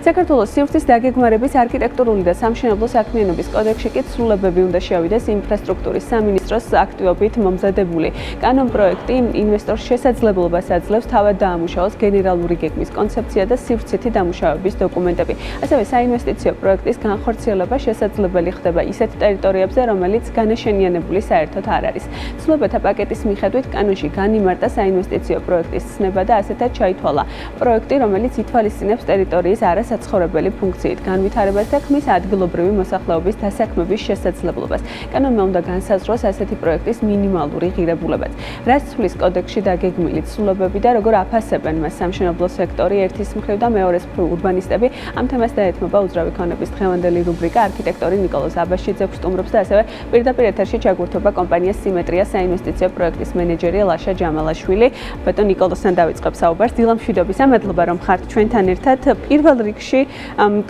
საქართველოს სივრცის დაგეგმარების არქიტექტურული და სამშენებლო საქმიანობის კოდექსში კი ცვლილებები უნდა შეავიდეს ინფრასტრუქტურის სამინისტროს აქტივობით მომზადებული კანონ პროექტი ინვესტორს შესაძლებლობას აძლევს თავად დაამუშავოს გენერალური გეგმის კონცეფცია და სივრცითი დამუშავების დოკუმენტები. ასევე საინვესტიციო პროექტის განხორციელება შესაძლებელი ხდება ისეთ ტერიტორიებზე, რომელიც განაშენიანებული საერთოდ არ არის. ცვლილებათა პაკეტის მიხედვით კანონში განიმარტა საინვესტიციო პროექტის ცნება და ასეთად ჩაითვალა პროექტი, რომელიც ითვალისწინებს ტერიტორიის არას საცხოვრებელი ფუნქციით განვითარებას და ქმნის ადგილობრივი მოსახლეობის დასაქმების შესაძლებლობას. კანონმა უნდა განსაზღვროს ასეთი პროექტის მინიმალური ღირებულებაც. რაც ცვლის კოდექსში დაგეგმილი ცვლილებები და როგორ აფასებენ მას სამშენებლო სექტორი ერთის მხრივ და მეორეს მხრივ ურბანისტები ამ თემას დაეთმობა უძრავი ქონების დღევანდელი რუბრიკა არქიტექტორი ნიკოლოზ აბაშიძე გვსტუმრობს და ასევე პირდაპირ ეთერში ჩაგურთობა კომპანია სიმეტრია საინვესტიციო პროექტის მენეჯერი ლაშა ჯამალაშვილი. ბატონ ნიკოლოსთან დავიწყებ საუბარს. დილამშვიდობისა, მადლობა რომ ხართ ჩვენთან ერთად. პირველ რიგში პროექტში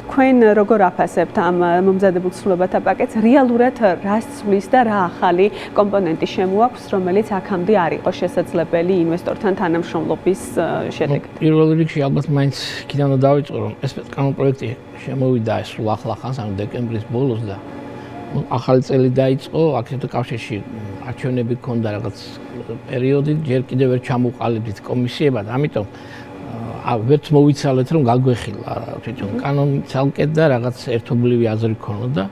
თქვენ როგორ აფასებთ ამ მომზადებულ ცვლილებათა პაკეტს? რეალურად რას ცვლის და რა ახალი კომპონენტი შემოაქვს რომელიც აქამდე არ იყო შესაძლებელი ინვესტორთან თანამშრომლობის შედეგად? პირველ რიგში ალბათ მაინც კიდევ დავიწყო რომ ეს კანონ პროექტი შემოვიდა სულ ახლა ხანს ანუ დეკემბრის ბოლოს და ახალი წელი დაიწყო აქეთ კავშირში არჩევნები ქონდა რაღაც პერიოდი ჯერ კიდევ ვერ ჩამოყალიბდით კომისიებად. ამიტომ ვერც მოვიცალეთ რომ გაგვეხილა თვითონ კანონი ცალკე და რაღაც ერთობლივი აზრი ქონოდა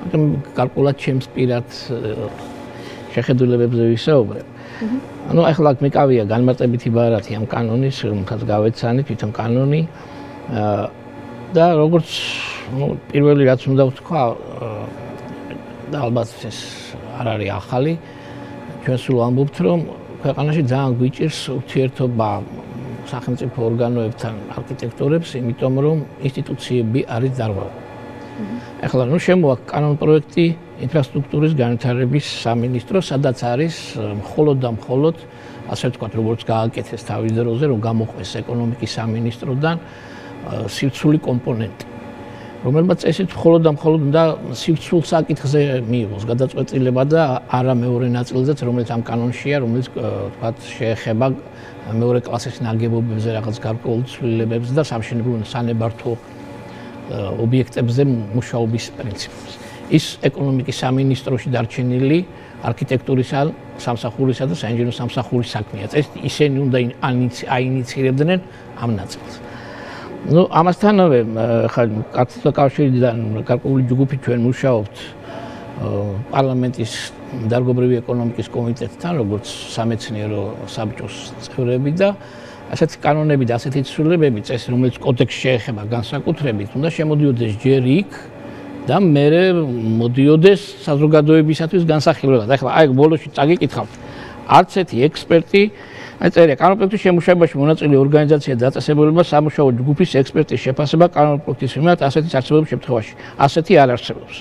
მაგრამ კალკულად ჩემს პირად შეხედულებებზე ვისაუბრებ. ანუ ახლა მეკავია განმარტებითი ბარათი ამ კანონის რომელსაც გავეცანი თვითონ კანონი და როგორც ნუ პირველი რაც უნდა ვთქვა და ალბათ ეს არ არის ახალი ჩვენ სულ ამბობთ რომ ქვეყანაში ძალიან გვიჭირს ურთიერთობა სახელმწიფო ორგანოებთან არქიტექტორებს, იმიტომ რომ ინსტიტუციები არის დარღვევა. ახლა ნუ შემოაქვს კანონ პროექტი ინფრასტრუქტურის განვითარების სამინისტრო, სადაც არის მხოლოდ და მხოლოდ ასე ვთქვათ, როგორც გააკეთეს თავის დროზე, რომ გამოყვეს ეკონომიკის სამინისტროდან სივრცული კომპონენტი. რომელმაც ესეც მხოლოდ და მხოლოდ უნდა სივრცულ საკითხზე მიიღოს გადაწყვეტილება და არა მეორე ნაწილზეც, რომელიც ამ კანონშია, რომელიც ვთქვათ, შეეხება მეორე კლასის ნაგებობებზე რაღაც გარკვეულ ცვლილებებს და სამშენებლო სანებართო ობიექტებზე მუშაობის პრინციპებს. ის ეკონომიკის სამინისტროში დარჩენილი არქიტექტურისა, სამსახურისა და საინჟინრო სამსახურის საქმეა. ეს ისინი უნდა აინიცირებდნენ ამ ნაწილს. Ну ამასთანავე ხა კაცთა კავშირიდან გარკვეული ჯგუფი ჩვენ მუშაობთ პარლამენტის დარგობრივი ეკონომიკის კომიტეტთან, როგორც სამეცნიერო საბჭოს წევრები და ასეთ კანონები და ასეთი ცვლილებები წესი, რომელიც კოდექსში შეეხება განსაკუთრებით, უნდა შემოდიოდეს ჯერ იქ და მე მოდიოდეს საზოგადოებისათვის განსახილველად. ახლა აი ბოლოში წაგიკითხავთ. არც ერთი ექსპერტი წერია კანონპროექტის შემუშავებაში მონაწილე ორგანიზაცია დაწესებულება სამუშაო ჯგუფის ექსპერტის შეფასება კანონპროექტის მიმართ ასეთი არსებობის შემთხვევაში. ასეთი არ არსებობს.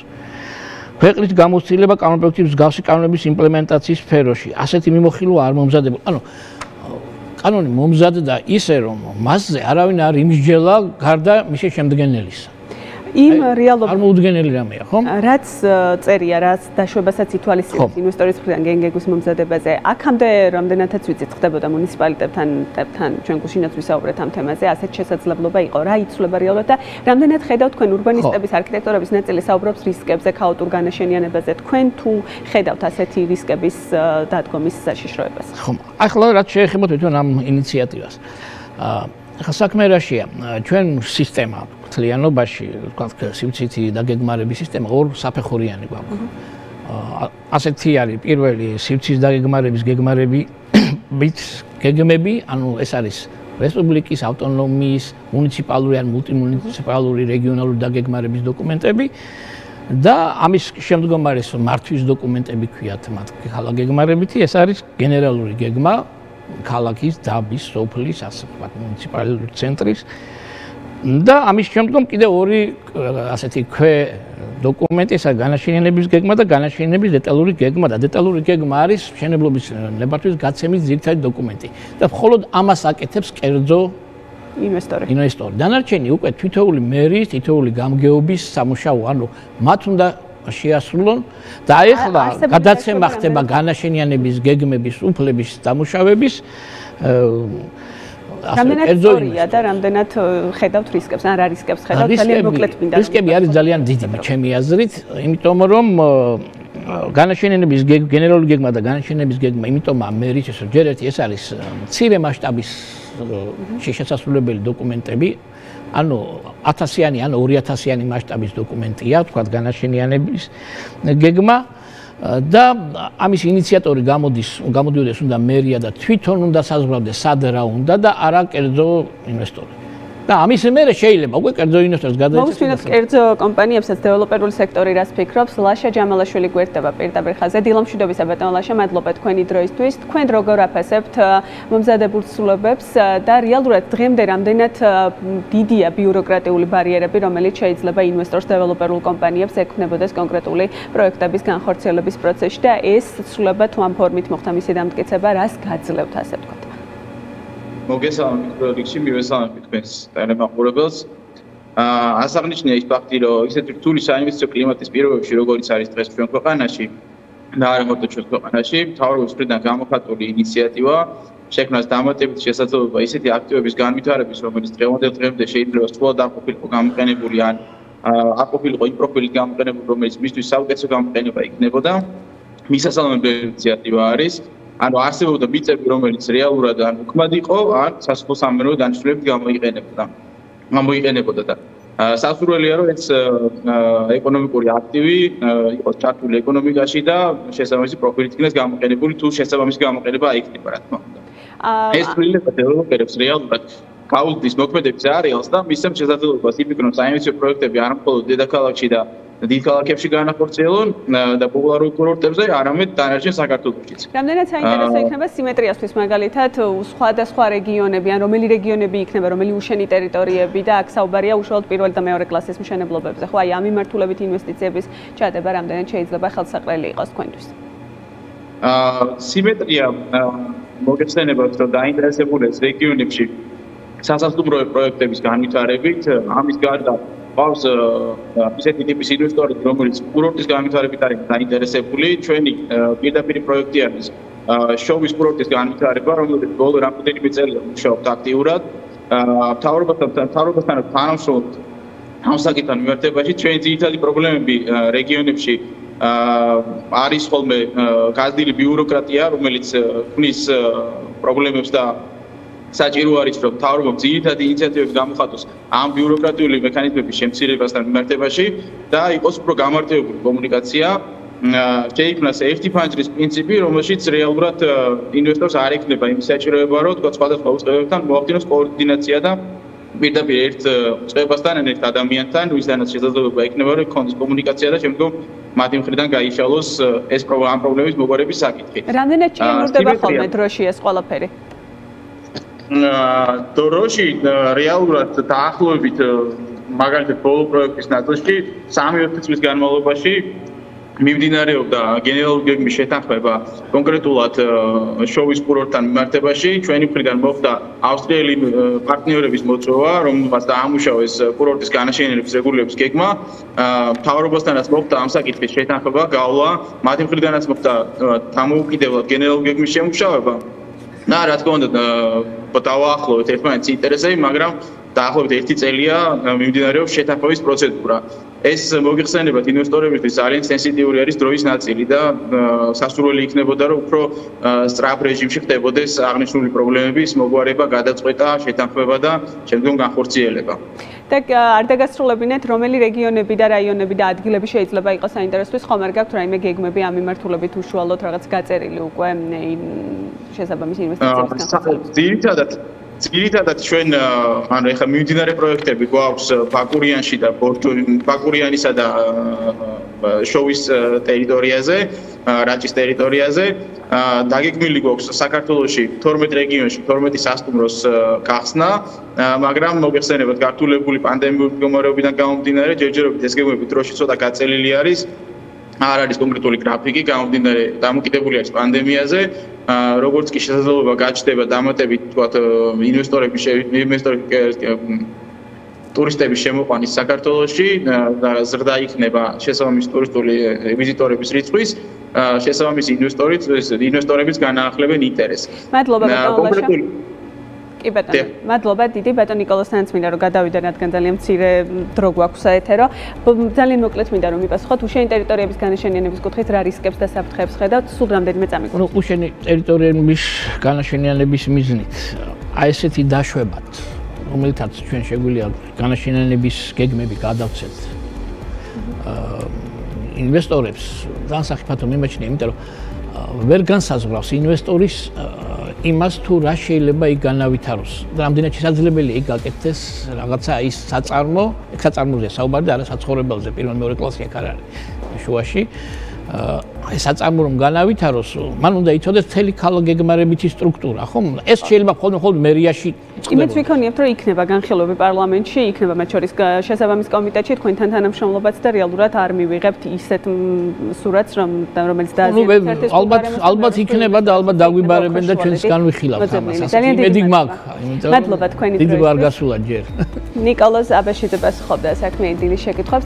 ქვეყნის გამოცდილება კანონპროექტის მსგავსი კანონების იმპლემენტაციის სფეროში. ასეთი მიმოხილვა არ მომზადებულა. ანუ კანონი მომზადდა ისე რომ მასზე არავინ არ იმსჯელა გარდა მისი შემდგენელისა. იმ რეალობ არ მოუდგენელი რამეა, ხო? რაც წერია, რაც დაშვებასაც ითვალისწინებს ინვესტორის მხრიდან გენგეგის მომზადებაზე, აქამდე რამდენადაც ვიცით ხდებოდა მუნიციპალიტეტთან თან ჩვენ გუშინაც ვისაუბრეთ ამ თემაზე, ასეთ შესაძლებლობა იყო, რა იცვლება რეალურად და რამდენად ხედავთ თქვენ урბანისტების არქიტექტორების ნაწილი საუბრობს რისკებზე, ქაოტურ განაშენიანებაზე, თქვენ თუ ხედავთ ასეთი რისკების დადგომის საშიშროებას? ხო, ახლა რაც შეეხება თვითონ ამ ინიციატივას. აა ახლა საქმე რაშია? ჩვენ სისტემა თლიანობაში, ვთქვათ, სიმცითი და გეგმარების სისტემა ორ საფეხურიანი გვაქვს. ასეთი არის პირველი სიმცის დაგეგმარების გეგმარები ბიც გეგმები, ანუ ეს არის რესპუბლიკის ავტონომიის მუნიციპალური ან მულტიმუნიციპალური რეგიონალური დაგეგმარების დოკუმენტები და ამის შემდგომ არის მართვის დოკუმენტები ქვიათ მათ ხალა გეგმარებითი ეს არის გენერალური გეგმა ქალაქის დაბის სოფლის ასე ვთქვათ მუნიციპალური ცენტრის და ამის შემდგომ კიდე ორი ასეთი ქვე დოკუმენტისა განაშენიანების გეგმა და განაშენიანების დეტალური გეგმა და დეტალური გეგმა არის მშენებლობის ნებართვის გაცემის ძირითადი დოკუმენტი და მხოლოდ ამას აკეთებს კერძო ინვესტორი. ინვესტორი. დანარჩენი უკვე თითოეული მერის, თითოეული გამგეობის სამუშაო, ანუ მათ უნდა შეასრულონ. და ეხლა გადაცემა ხდება განაშენიანების გეგმების უფლების დამუშავების კერძოა და რამდენად ხედავთ რისკებს, ან რა რისკებს ხედავთ? ძალიან მოკლედ მინდა. რისკები არის ძალიან დიდი ჩემი აზრით, იმიტომ რომ განაშენების გენერალური გეგმა და განაშენების გეგმა, იმიტომ ამ მე რიცხვს ჯერ ერთი ეს არის მცირე მასშტაბის შესაძლებელი დოკუმენტები, ანუ 1000-იანი ან 2000-იანი მასშტაბის დოკუმენტია, თქვა განაშენიანების გეგმა და ამის ინიციატორი გამოდის, გამოდიოდეს უნდა მერია და თვითონ უნდა საზღვრავდეს სად რა უნდა და არა კერძო ინვესტორი. და ამის მერე შეიძლება უკვე კერძო ინვესტორს გადაეცეს. მოусმინოთ კერძო კომპანიებსაც დეველოპერული სექტორი რას ფიქრობს? ლაშა ჯამალაშვილი გვერდება პირდაპირ ხაზე. დილამშვიდობისა ბატონ ლაშა, მადლობა თქვენი დროისთვის. თქვენ როგორ აფასებთ მომზადებულ ცვლილებებს და რეალურად დღემდე რამდენად დიდია ბიუროკრატიული ბარიერები, რომელიც შეიძლება ინვესტორს დეველოპერულ კომპანიებს ექნებოდეს კონკრეტული პროექტების განხორციელების პროცესში და ეს ცვლილება თუ ამ ფორმით მოხდა მისი დამტკიცება, რას გაძლევთ ასე ვთქვათ? მოგესალმებით პროდუქცი მივესალმებით თქვენს ტელემაყურებელს. აა ასაღნიშნია ის ფაქტი, რომ ისეთი რთული საინვესტიციო კლიმატის პირობებში, როგორიც არის დღეს ჩვენ ქვეყანაში და არა μόνο ჩვენ ქვეყანაში, თავრობის მხრიდან გამოხატული ინიციატივა შექმნას დამატებით შესაძლებლობა ისეთი აქტივების განვითარების, რომელიც დღევანდელ დღემდე შეიძლება სულ დაყოფილიყო გამოყენებული ან აყოფილიყო იმ პროფილით გამოყენებული, რომელიც მისთვის საუკეთესო გამოყენება იქნებოდა. მისასალმებელი ინიციატივა არის ანუ არსებობდა მიწები, რომელიც რეალურად ან უკმად იყო, ან სასოფლო სამეურნეო დანიშნულებით გამოიყენებოდა. გამოიყენებოდა და სასურველია რომ ეს ეკონომიკური აქტივი იყოს ჩართული ეკონომიკაში და შესაბამისი პროფიტით იქნას გამოყენებული თუ შესაბამისი გამოყენება აიქნება რა თქმა უნდა. ეს პრინციპი დეველოპერებს რეალურად გაუძლის მოქმედების არეალს და მისცემ შესაძლებლობას იმიქნონ საინვესტიციო პროექტები არ მხოლოდ დედაქალაქში და დიდ ქალაქებში განახორციელონ და პოპულარულ კურორტებზე, არამედ დანარჩენ საქართველოშიც. რამდენად საინტერესო იქნება სიმეტრიასთვის მაგალითად სხვადასხვა რეგიონები, ან რომელი რეგიონები იქნება, რომელი უშენი ტერიტორიები და აქ საუბარია უშუალოდ პირველ და მეორე კლასის მშენებლობებზე. ხო, აი ამ მიმართულებით ინვესტიციების ჩადება რამდენად შეიძლება ხელსაყრელი იყოს თქვენთვის? აა სიმეტრია მოგეხსენებათ, რომ დაინტერესებულებს რეგიონებში სასაზღვრო პროექტების განვითარებით, ამის გარდა ყავს ისეთი ტიპის ინვესტორები, რომელიც კურორტის განვითარებით არის დაინტერესებული. ჩვენი პირდაპირ პროექტი არის შოვის კურორტის განვითარება, რომელიც ბოლო რამდენიმე წელია მუშაობს აქტიურად. თავრობასთან თავრობასთან თანამშრომლობთ ამ საკითხთან მიმართებაში. ჩვენი ძირითადი პრობლემები რეგიონებში არის ხოლმე გაზრდილი ბიუროკრატია, რომელიც ქმნის პრობლემებს და საჭირო არის რომ თავრობამ ძირითადი ინიციატივები გამოხატოს ამ ბიუროკრატიული მექანიზმების შემცირებასთან მიმართებაში და იყოს უფრო გამარტივებული კომუნიკაცია შეიქმნას ერთი ფანჯრის პრინციპი რომელშიც რეალურად ინვესტორს არ ექნება იმ საჭიროება რომ თქვა სხვადასხვა უწყებებთან მოახდინოს კოორდინაცია და პირდაპირ ერთ უწყებასთან ან ერთ ადამიანთან ვისთანაც შესაძლებლობა ექნება რომ კონდეს კომუნიკაცია და შემდგომ მათი მხრიდან გაიშალოს ეს პრობლემის მოგვარების საკითხი. რამდენად ჩამორდება ხოლმე დროში ეს ყველაფერი? დოროში რეალურად დაახლოებით მაგალითად ბოლო პროექტის ნაწილში 3-4 წლის განმავლობაში მიმდინარეობდა გენერალური გეგმის შეთანხმება კონკრეტულად შოვის კურორტთან მიმართებაში. ჩვენი მხრიდან მოხდა ავსტრიელი პარტნიორების მოწვევა რომელმაც დაამუშავეს კურორტის განაშენების რეგულირების გეგმა. თავრობასთანაც მოხდა ამ საკითხის შეთანხმება გავლა. მათი მხრიდანაც მოხდა დამოუკიდებლად გენერალური გეგმის შემუშავება და რა თქმა უნდა დავაახლოვეთ ერთმანეთს ინტერესები, მაგრამ დაახლოებით 1 წელია მიმდინარეობს შეთანხმების პროცედურა. ეს მოგიხსენებათ ინვესტორებისთვის ძალიან სენსიტიური არის დროის ნაწილი და სასურველი იქნებოდა რომ უფრო სწრაფ რეჟიმში ხდებოდეს აღნიშნული პრობლემების მოგვარება, გადაწყვეტა, შეთანხმება და შემდგომ განხორციელება. და არ დაგასრულებინეთ რომელი რეგიონები და რაიონები და ადგილები შეიძლება იყოს საინტერესო ხომ არ გაქვთ რაიმე გეგმები ამ მიმართულებით უშუალოდ რაღაც გაწერილი უკვე შესაბამისი ინვესტიციების განხორციელებას. ძირითადად ძირითადად ჩვენ ანუ ეხლა მიმდინარე პროექტები გვაქვს ბაკურიანში და ბაკურიანისა და შოვის ტერიტორიაზე, რაჭის ტერიტორიაზე. დაგეგმილი გვაქვს საქართველოსში 12 რეგიონში 12 სასტუმროს გახსნა, მაგრამ მოგეხსენებათ გართულებული პანდემიური მდგომარეობიდან გამომდინარე, ჯერჯერობით ეს გეგმები დროში ცოტა გაწელილი არის. არ არის კონკრეტული გრაფიკი, გამომდინარე დამოკიდებული არის პანდემიაზე. როგორც კი შესაძლებლობა გაჩნდება დამატებით თქვათ ინვესტორების ინვესტორების ტურისტების შემოყვანის საქართველოში და ზრდა იქნება შესაბამის ტურისტული ვიზიტორების რიცხვის შესაბამის ინვესტორიც ინვესტორების განაახლებენ ინტერესს. მადლობა ბატონო. კი ბატონო. მადლობა დიდი ბატონ ნიკოლასთან წმინდა რომ გადავიდა რადგან ძალიან მცირე დრო გვაქვს საეთერო. ძალიან მოკლედ მინდა რომ მიპასუხოთ უშენი ტერიტორიების განაშენიანების კუთხით რა რისკებს და საფრთხეებს ხედავთ სულ რამდენიმე წამიკვლით. ნუ უშენი ტერიტორიების განაშენიანების მიზნით აი ესეთი დაშვებათ რომელთაც ჩვენ შეგვიძლია განაშენიანების გეგმები გადავცეთ. აა ინვესტორებს ძალიან საფათო მიმაჩნია, იმიტომ რომ ვერ განსაზღვრავს ინვესტორის აა იმას თუ რა შეიძლება იქ განავითაროს. რამდენად შესაძლებელია იქ გაკეთდეს რაღაცა ის საწარმო, ეგ საწარმოზე საუბარი და არა საცხოვრებელზე, პირველ მეორე კლასი აქ არ არის. შუაში აი საწარმო რომ განავითაროს, მან უნდა იცოდეს მთელი ქალაქგეგმარებითი სტრუქტურა, ხო? ეს შეიძლება ხოლმე ხოლმე მერიაში იმეც ვიქონიებთ, რომ იქნება განხილვები პარლამენტში, იქნება მათ შორის შესაბამის კომიტეტში თქვენთან თანამშრომლობაც და რეალურად არ მივიღებთ ისეთ სურათს, რომ რომელიც დააზიანებს ალბათ ალბათ იქნება და ალბათ დაგვიბარებენ და ჩვენს განვიხილავთ ამას. მაგ, იმიტომ მადლობა თქვენი დიდი ვარ გასულა ჯერ. ნიკოლოზ აბაშიძე პასუხობდა საქმე იდილის შეკითხვას.